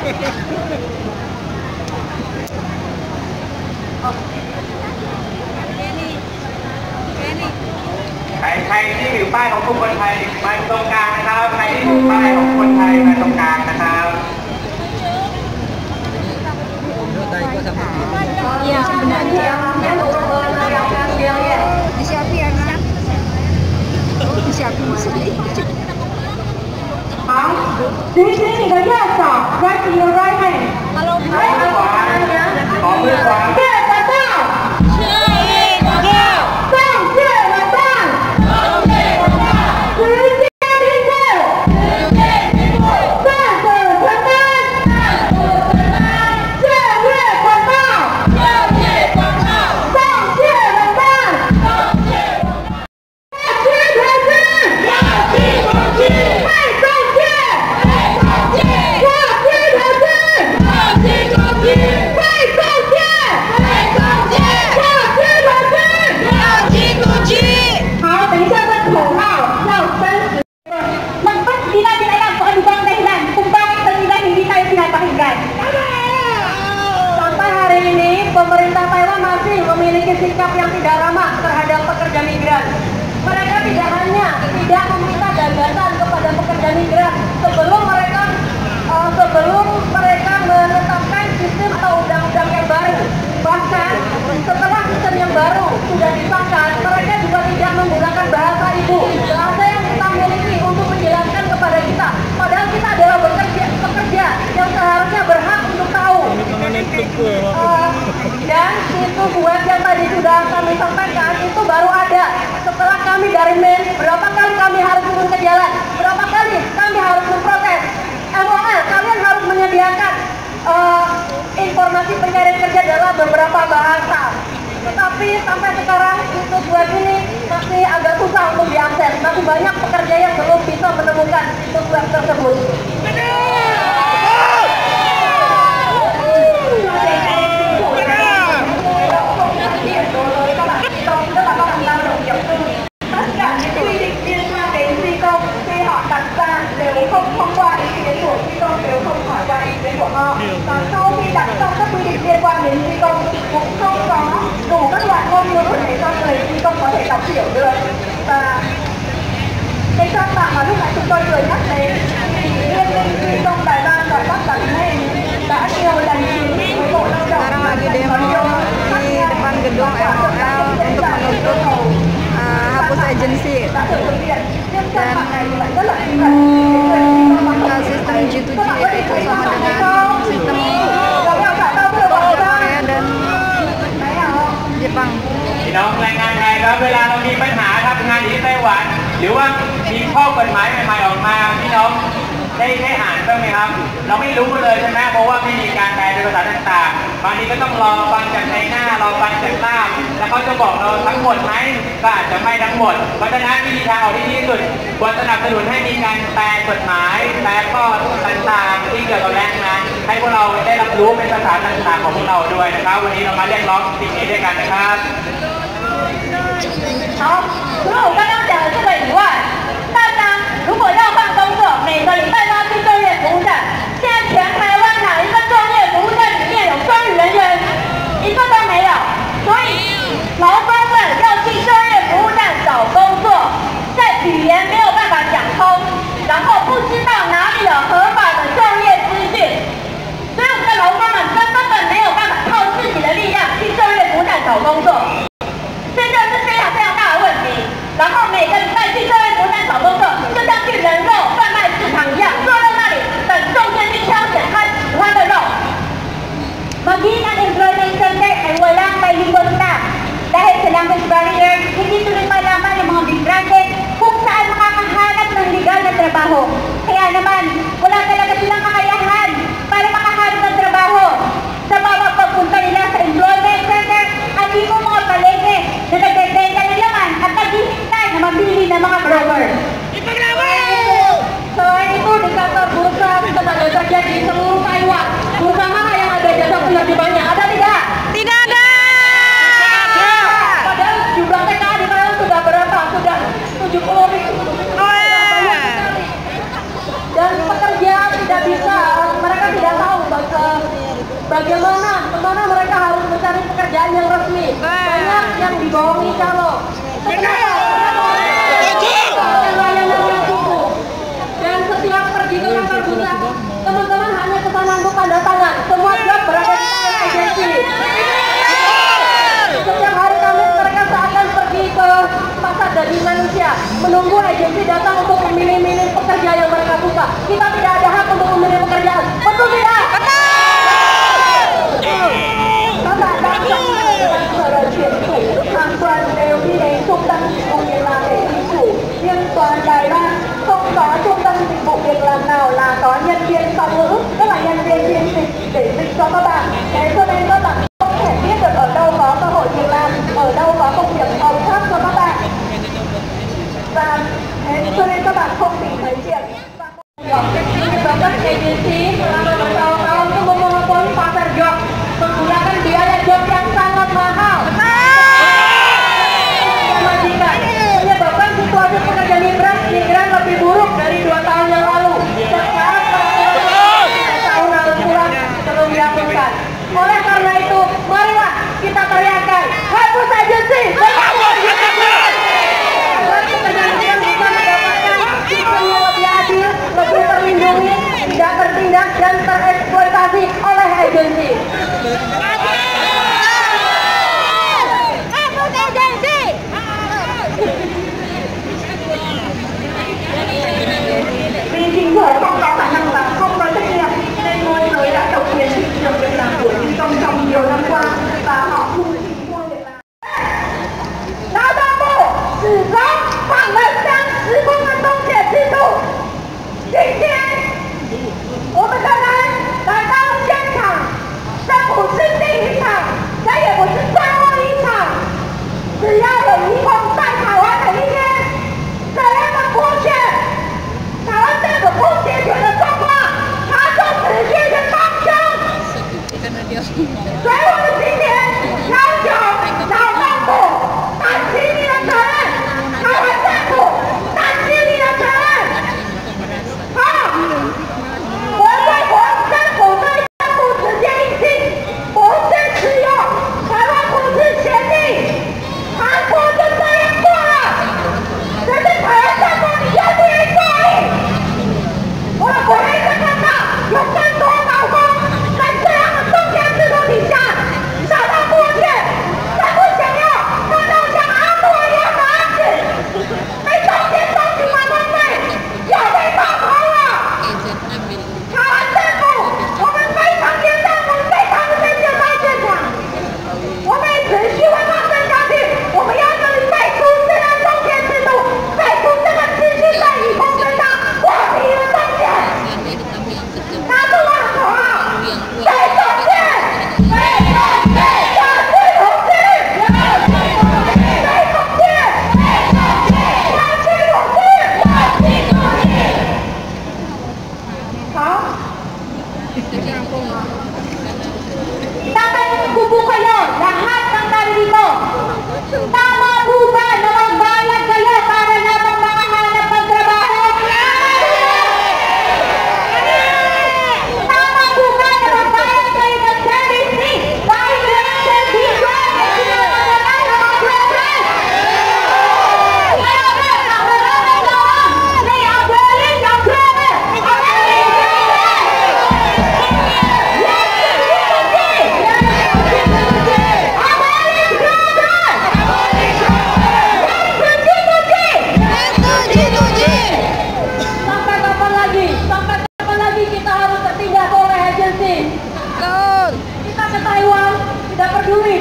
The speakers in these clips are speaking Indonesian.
ใครที่อยู่ป้ายของคุณคนไทยมาตรงกลางนะครับใครที่อยู่ป้ายของคนไทยมาตรงกลางนะครับอย่าเป็นเดียวอย่าลงเบอร์เลยอย่าเป็นเดียวอย่าไม่ใช่เพียงนะไม่ใช่เพียงนะ Hả? Đi đi thì thấy，right to your right pemerintah Taiwan masih memiliki sikap yang tidak ramah terhadap pekerja migran. Mereka tidak hanya tidak meminta gagasan kepada pekerja migran sebelum mereka eh, sebelum mereka menetapkan sistem atau undang-undang yang baru. Bahkan setelah sistem yang baru sudah disahkan, mereka juga tidak menggunakan bahasa ibu, bahasa yang kita miliki untuk menjelaskan kepada kita. Padahal kita adalah bekerja, pekerja yang seharusnya berhak untuk tahu. บางทีก็ต้องรอฟังจากในหน้ารอฟังจากล่ามแล้วเขาจะบอกเราทั้งหมดไหมก็อาจจะไม่ทั้งหมด เพราะฉะนั้นวิธีทางออกที่ดีที่สุดควรสนับสนุนให้มีการแปลกฎหมาย แปลข้อต่างๆ ที่เกี่ยวกับแรงงานให้พวกเราได้รับรู้เป็นภาษาต่างๆของพวกเราด้วยนะครับ วันนี้เรามาเรียกร้องสิ่งนี้ด้วยกันนะครับ 好，除了我刚刚讲的这个以外，大家如果要换工作，每个礼拜都要去就业服务站。 Ang employment center ay walang bilingual staff. Dahil sa language barrier, hindi tuloy malaman ng mga migrante kung saan makakahanap ng legal na trabaho. Kaya naman, wala talaga silang kakayahan para makahanap ng trabaho. Sa bawat pagpunta nila sa employment center, ang mo mga palengke na nagbebenta ng laman at naghihintay na mabili ng mga broker. Selain itu di kantor bursa tenaga kerja di seluruh Taiwan, bursa mana yang ada jasa lebih banyak? Teman-teman hanya ke sana untuk tanda. Semua job berada di agensi. Setiap hari Kamis mereka seakan pergi ke pasar daging manusia, menunggu agensi datang untuk memilih-milih pekerja yang mereka suka. Kita tidak ada hak untuk memilih pekerjaan. Betul tidak? Betul. Các bạn đang trong thời đại chuyển chủ, hàng để mình cho các bạn.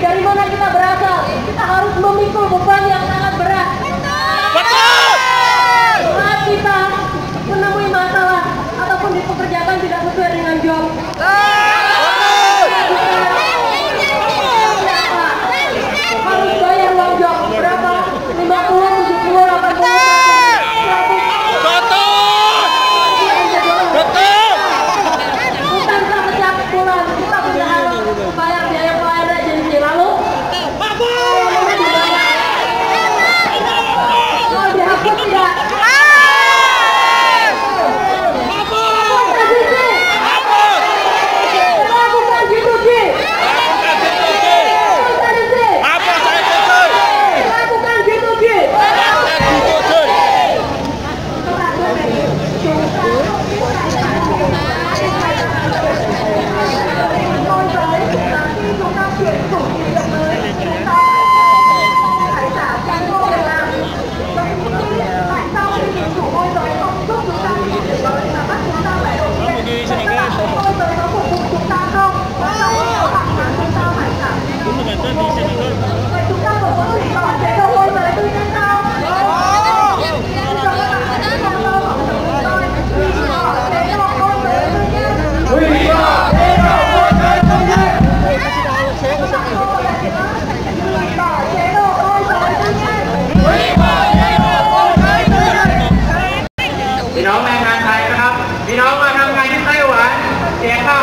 Dari mana kita berasal. Kita harus memikul beban yang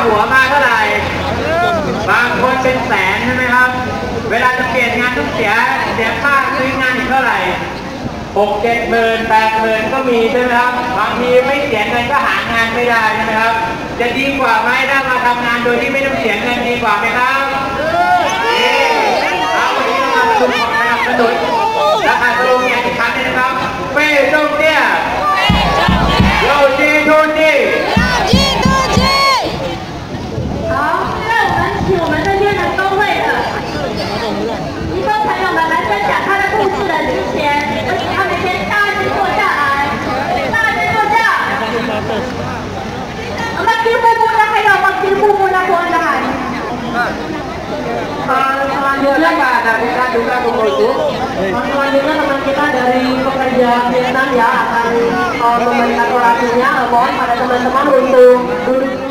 หัวมาเท่าไหร่บางคนเป็นแสนใช่ไหมครับ เวลาจะเปลี่ยนงานต้องเสียเสียค่าซื้องานอีกเท่าไหร่หกเจ็ดหมื่นแปดหมื่นก็มีใช่ไหมครับบางทีไม่เสียเงินก็หางานไม่ได้ใช่ไหมครับ จะดีกว่าไหมถ้ามาทำงานโดยที่ไม่ต้องเสียเงินดีกว่าไหมครับนี่ครับวันนี้เรามาดูของสนับสนุน dari kita juga kumpulku. Uh, selanjutnya teman kita dari pekerja Vietnam ya akan uh, memberikan orasinya. Mohon pada teman-teman untuk duduk